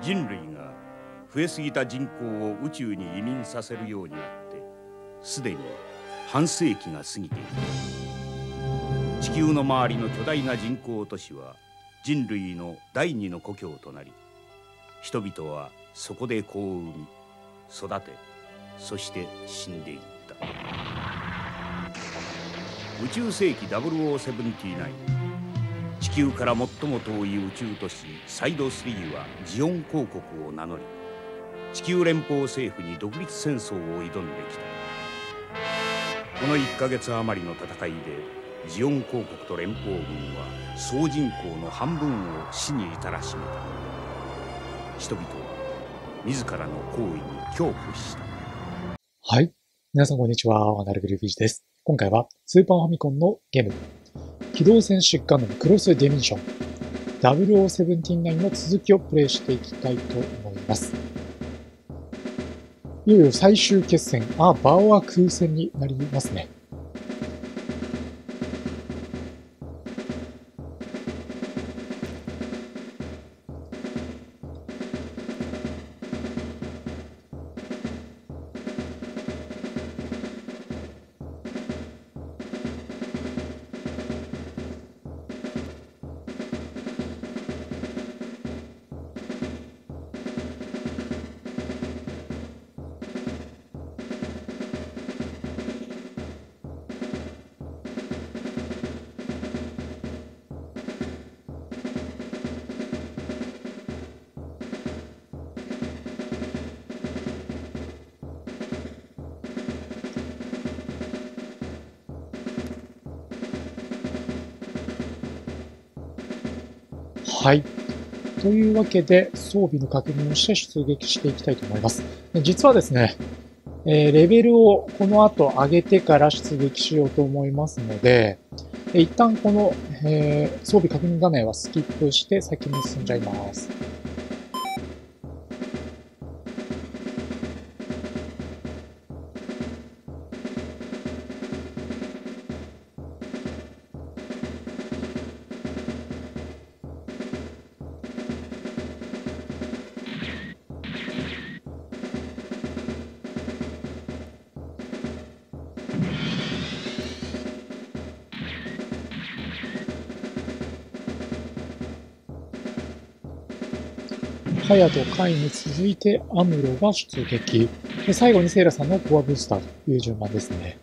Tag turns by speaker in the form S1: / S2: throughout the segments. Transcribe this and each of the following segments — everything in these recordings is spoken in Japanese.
S1: 人類が増えすぎた人口を宇宙に移民させるようになってすでに半世紀が過ぎている。地球の周りの巨大な人工都市は人類の第二の故郷となり人々はそこで子を産み育てそして死んでいった。宇宙世紀0079地球から最も遠い宇宙都市サイド3はジオン公国を名乗り地球連邦政府に独立戦争を挑んできたこの1ヶ月余りの戦いでジオン公国と連邦軍は総人口の半分を死に至らしめた人々は自らの行為に恐怖した
S2: はい。皆さんこんにちは。ワナルグルービージです。今回はスーパーファミコンのゲーム機動戦士ガンダムクロスデミニション0079の続きをプレイしていきたいと思います。いよいよ最終決戦、あ、バオア空戦になりますね。はい。というわけで、装備の確認をして出撃していきたいと思います。実はですね、え、レベルをこの後上げてから出撃しようと思いますので、一旦この、え、装備確認画面はスキップして先に進んじゃいます。ハヤとカイに続いてアムロが出撃。で最後にセイラさんのコアブースターという順番ですね。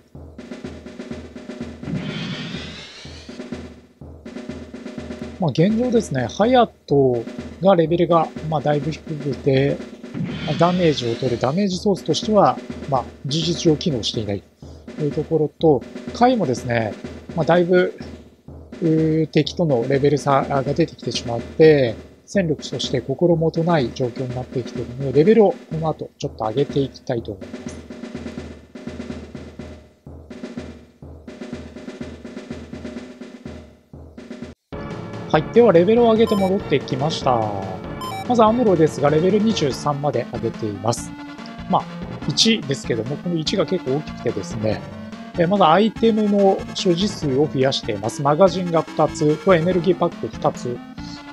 S2: まあ、現状ですね、ハヤトがレベルが、まあ、だいぶ低くて、あ、ダメージを取るダメージソースとしては、まあ、事実上機能していないというところと、カイもですね、まあ、だいぶ敵とのレベル差が出てきてしまって、戦力として心もとない状況になってきているので、レベルをこの後ちょっと上げていきたいと思います。はい。では、レベルを上げて戻ってきました。まず、アムロですが、レベル23まで上げています。まあ、1ですけども、この1が結構大きくてですね、えまだアイテムの所持数を増やしています。マガジンが2つとエネルギーパック2つ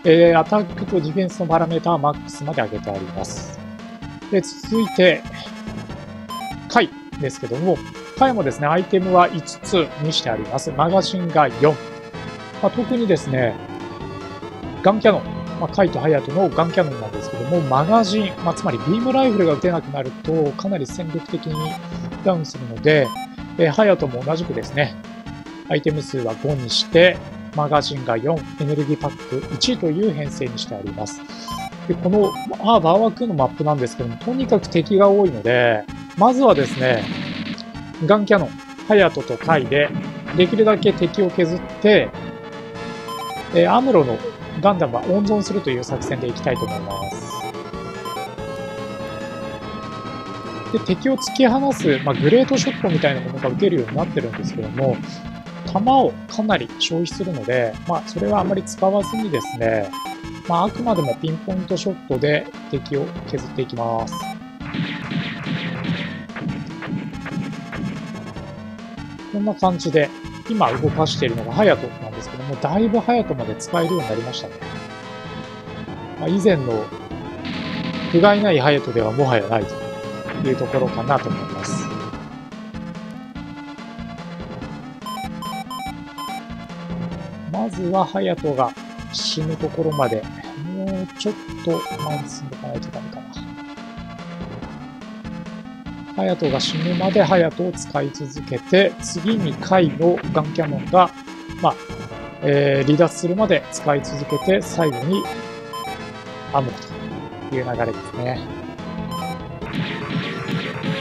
S2: えー、アタックとディフェンスのパラメータはマックスまで上げてあります。で、続いて、回ですけども、回もですね、アイテムは5つにしてあります。マガジンが4。まあ、特にですね、ガンキャノン、まあ、カイとハヤトのガンキャノンなんですけども、マガジン、まあ、つまりビームライフルが撃てなくなると、かなり戦力的にダウンするので、えー、ハヤトも同じくですね、アイテム数は5にして、マガジンが4、エネルギーパック1という編成にしてあります。で、この、あバーワークのマップなんですけども、とにかく敵が多いので、まずはですね、ガンキャノン、ハヤトとカイで、できるだけ敵を削って、えアムロのガンダムは温存するという作戦でいきたいと思います。で敵を突き放す、まあ、グレートショットみたいなものが受けるようになってるんですけども、弾をかなり消費するので、まあ、それはあまり使わずにですね、まあ、あくまでもピンポイントショットで敵を削っていきます。こんな感じで、今動かしているのがハヤトなんですけども、だいぶハヤトまで使えるようになりましたね。まあ、以前の不甲斐ないハヤトではもはやないというところかなと思います。まずはハヤトが死ぬところまで、もうちょっと前に進んでいかないとダメかな。ハヤトが死ぬまでハヤトを使い続けて、次にカイのガンキャノンが、まあ、えー、離脱するまで使い続けて、最後にアムロという流れですね。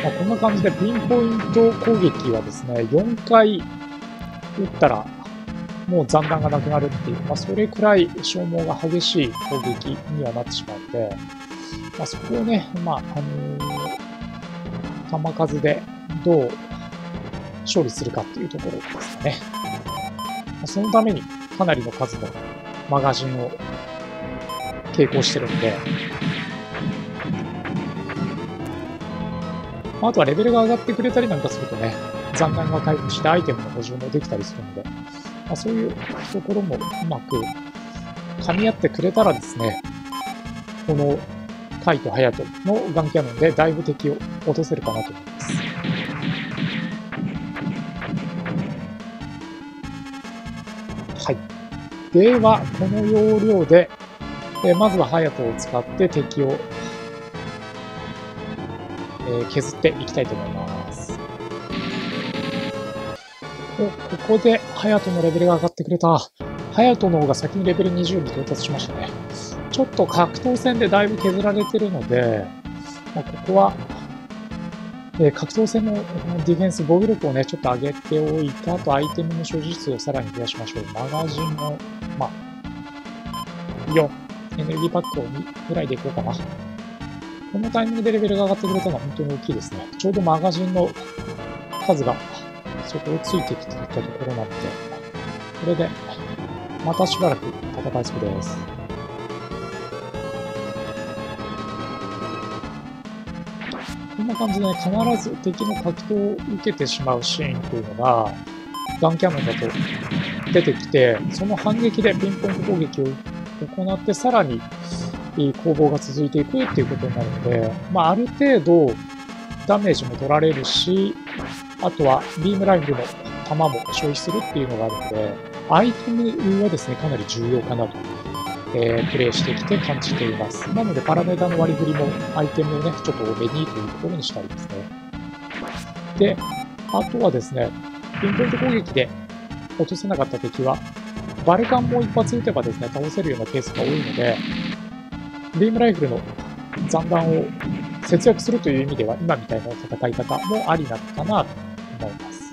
S2: まあ、こんな感じでピンポイント攻撃はですね、4回撃ったらもう残弾がなくなるっていう、まあ、それくらい消耗が激しい攻撃にはなってしまうので、まあ、そこをね、まあ、あのー、弾数でどう勝利するかっていうところですかね。そのためにかなりの数のマガジンを傾向してるんで、あとはレベルが上がってくれたりなんかするとね、残弾が回復してアイテムの補充もできたりするので、まあ、そういうところもうまく噛み合ってくれたらですね、このカイとハヤトのガンキャノンでだいぶ敵を落とせるかなと思います。はい。では、この要領で、えまずはハヤトを使って敵を、え削っていきたいと思います。お、ここで、ハヤトのレベルが上がってくれた。ハヤトの方が先にレベル20に到達しましたね。ちょっと格闘戦でだいぶ削られてるので、まあ、ここは、えー、格闘戦のディフェンス、防御力をね、ちょっと上げておいて、あとアイテムの所持数をさらに増やしましょう。マガジンの、まあ、4、エネルギーパックを2ぐらいでいこうかな。このタイミングでレベルが上がってくれたのは本当に大きいですね。ちょうどマガジンの数がそこをついてきていたところなので、これで、またしばらく戦いそうです。こんな感じでね、必ず敵の格闘を受けてしまうシーンというのが、ガンキャノンだと出てきて、その反撃でピンポント攻撃を行って、さらに攻防が続いていくっていうことになるので、まあ、ある程度ダメージも取られるし、あとはビームライフルの弾も消費するっていうのがあるので、アイテムはですね、かなり重要かなと、えー、プレイしてきて感じています。なので、パラメータの割り振りもアイテムをね、ちょっと多めにというところにしたいですね。で、あとはですね、ピンポイント攻撃で落とせなかった敵は、バルカンも一発撃てばですね、倒せるようなケースが多いので、ビームライフルの残弾を節約するという意味では、今みたいな戦い方もありなのかなと思います。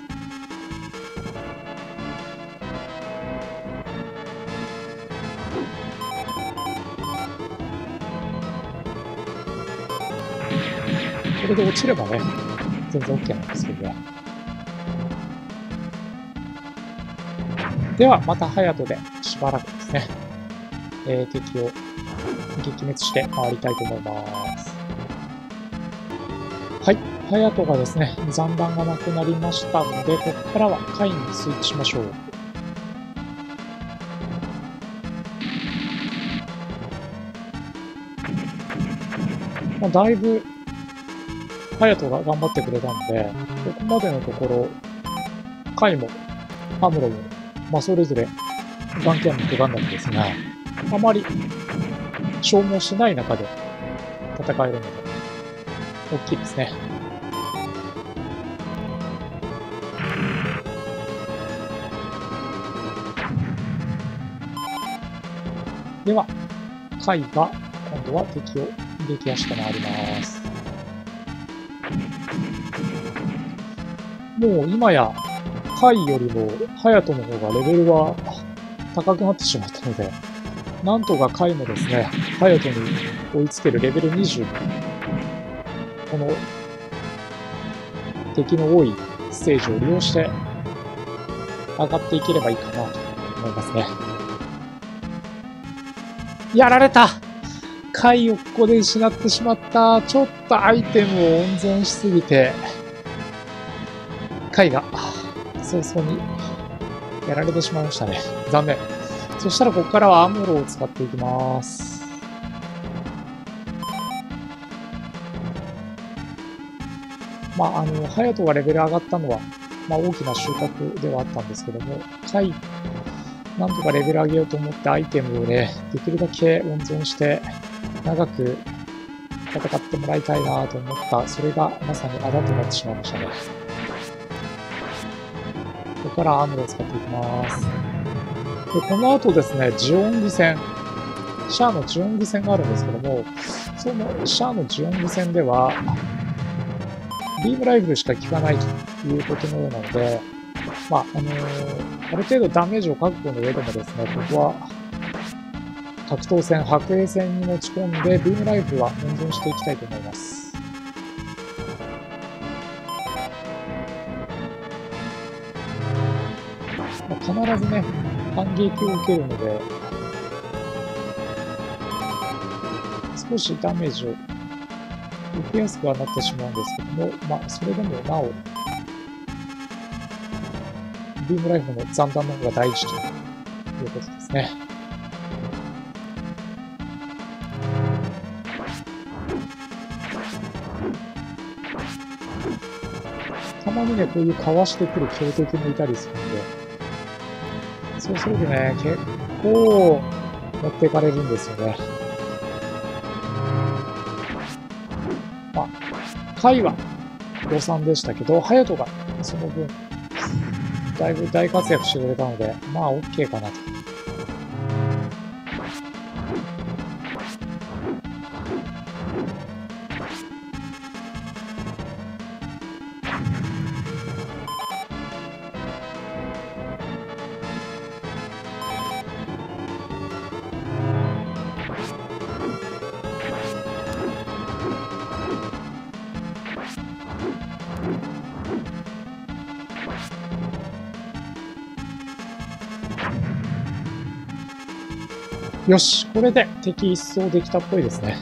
S2: これで落ちればね、全然 OK なんですけど。では、またハヤトでしばらくですね、えー、敵を撃滅して回りたいと思います。はい。ハヤトがですね、残弾がなくなりましたので、ここからはカイにスイッチしましょう。まあ、だいぶ、ハヤトが頑張ってくれたんで、ここまでのところ、カイも、アムロも、まあ、それぞれ、ガンキャンの手ガンダムですが、あまり消耗しない中で戦えるので、大きいですね。では、貝が今度は敵を撃破して回ります。もう今や、貝よりも、ハヤトの方がレベルは高くなってしまったので、なんとか貝もですね、ハヤトに追いつけるレベル20この敵の多いステージを利用して上がっていければいいかなと思いますね。やられた回をここで失ってしまった。ちょっとアイテムを温存しすぎて、回が早々にやられてしまいましたね。残念。そしたらここからはアムロを使っていきます。まあ、あの、ハヤトがレベル上がったのは、まあ、大きな収穫ではあったんですけども、回、なんとかレベル上げようと思ってアイテムをね、できるだけ温存して、長く戦ってもらいたいなと思った、それがまさにあだとなってしまいましたね。ここからアームを使っていきます。で、この後ですね、ジオング戦、シャアのジオング戦があるんですけども、そのシャアのジオング戦では、ビームライフルしか効かないということのようなので、まあ、あのー、ある程度ダメージを確保の上でもですね、ここは、格闘戦、白兵戦に持ち込んで、ビームライフルは温存していきたいと思います。必ずね、反撃を受けるので、少しダメージを受けやすくはなってしまうんですけども、まあ、それでもなお、ビームライフの残弾の方が大事ということですね。たまにね、こういうかわしてくる強敵もいたりするんで、そうするとね、結構持っていかれるんですよね。まあ、回は誤算でしたけど、隼人がその分、だいぶ大活躍してくれたので、まあ OK かなと。よし、これで敵一掃できたっぽいですね。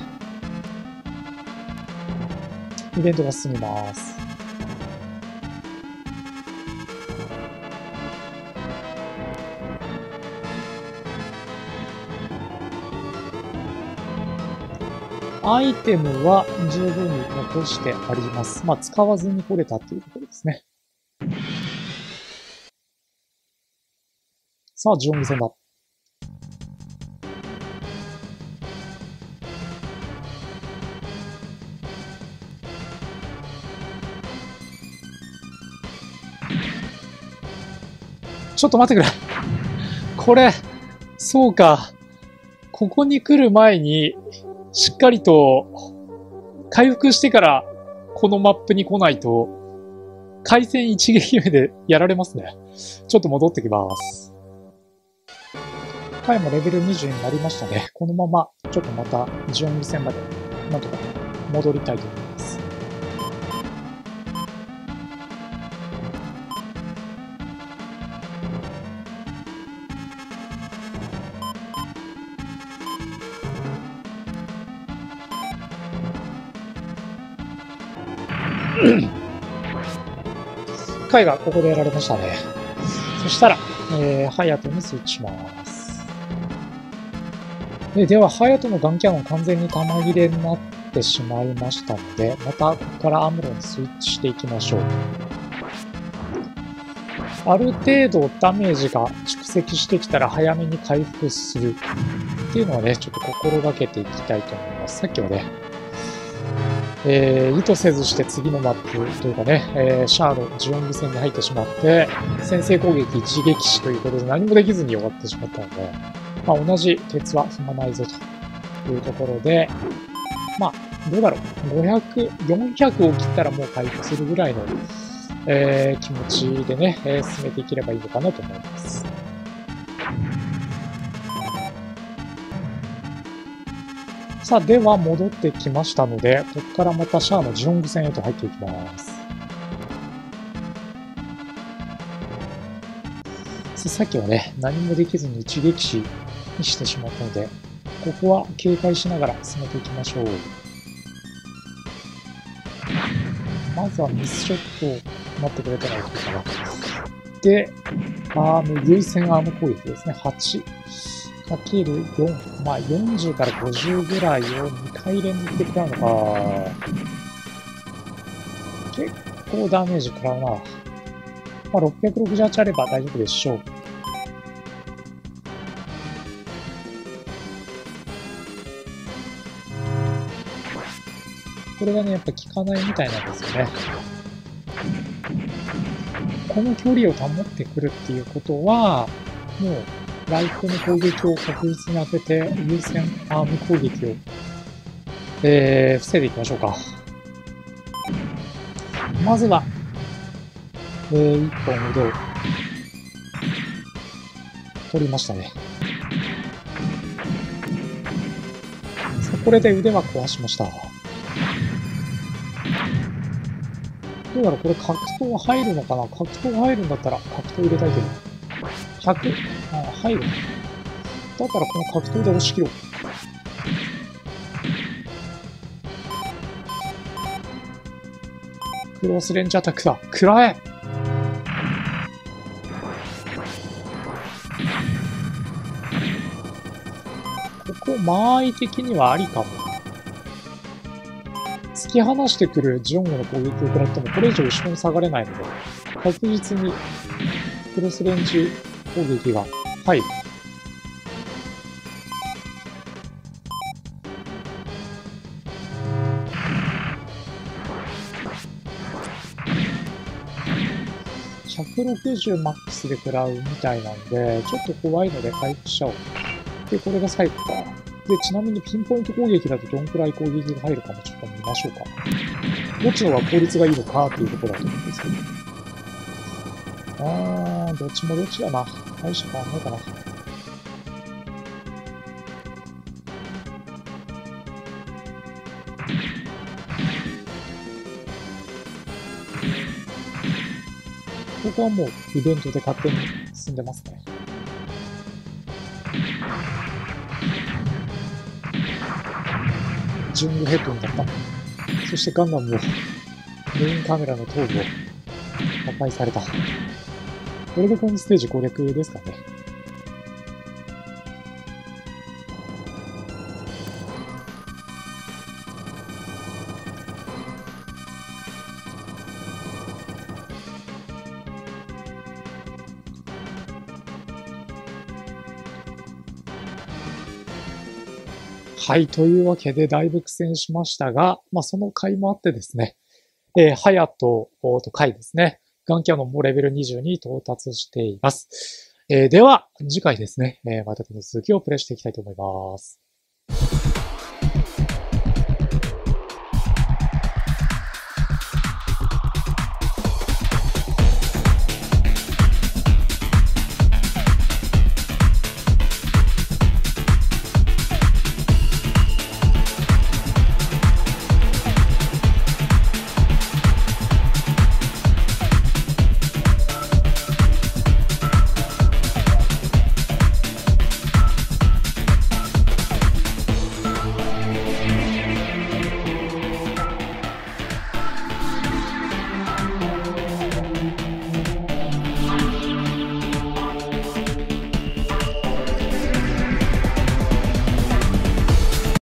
S2: イベントが進みます。アイテムは十分に残してあります。まあ、使わずに来れたっていうところですね。さあ、ジオング戦だ。ちょっと待ってくれ。これ、そうか。ここに来る前に、しっかりと、回復してから、このマップに来ないと、回線一撃目でやられますね。ちょっと戻ってきます。回もレベル20になりましたね。このまま、ちょっとまた、ジオン戦まで、なんとか戻りたいと思います。回がここでやられましたね。そしたら、えー、ハヤトにスイッチします。ででは、ハヤトのガンキャノン完全に弾切れになってしまいましたので、またここからアムロにスイッチしていきましょう。ある程度ダメージが蓄積してきたら早めに回復するっていうのはね、ちょっと心がけていきたいと思います。さっきはね、えー、意図せずして次のマップというかね、えー、シャアのジオング戦に入ってしまって、先制攻撃一撃死ということで何もできずに終わってしまったので、まあ、同じ鉄は踏まないぞというところで、まあ、どうだろう、500、400を切ったらもう回復するぐらいの、えー、気持ちでね、え進めていければいいのかなと思います。さあ、では戻ってきましたので、ここからまたシャアのジオング戦へと入っていきます。さっきはね、何もできずに一撃死にしてしまったので、ここは警戒しながら進めていきましょう。まずはミスショットを待ってくれたらいいかな。で、アーム、優先アーム攻撃ですね。8。かける4。まあ、40から50ぐらいを2回連続で食らうのか。結構ダメージ食らうな。まあ、668あれば大丈夫でしょう。これがね、やっぱ効かないみたいなんですよね。この距離を保ってくるっていうことは、もう、ライフの攻撃を確実に当てて、優先アーム攻撃を、えー、防いでいきましょうか。まずは、えー、一本腕を取りましたね。さあこれで腕は壊しました。どうだろうこれ格闘入るのかな？格闘入るんだったら格闘入れたいけど。100? あ、入る。だったらこの格闘で押し切ろう。クロスレンジアタックだ。食らえここ、間合い的にはありかも。突き放してくるジオングの攻撃を食らってもこれ以上後ろに下がれないので、確実にクロスレンジ攻撃が入る。160マックスで食らうみたいなんで、ちょっと怖いので回復しちゃおう。で、これが最後か。で、ちなみにピンポイント攻撃だとどんくらい攻撃が入るかもちょっと見ましょうか。どっちの方が効率がいいのかっていうところだと思うんですけど。あー、どっちもどっちだな。大した変わんないかな。ここはもうイベントで勝手に進んでますね。ジュングヘッドになった。そしてガンダムもメインカメラの頭部を破壊された。これでこのステージ攻略ですかね。はい。というわけで、だいぶ苦戦しましたが、まあ、その回もあってですね、えー、ハヤトと回ですね、ガンキャノンもレベル20に到達しています。えー、では、次回ですね、え、またこの続きをプレイしていきたいと思います。